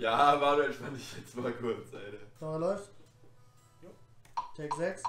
Ja, warte, entspann dich jetzt mal kurz, Alter. So, läuft. Jo. Take 6.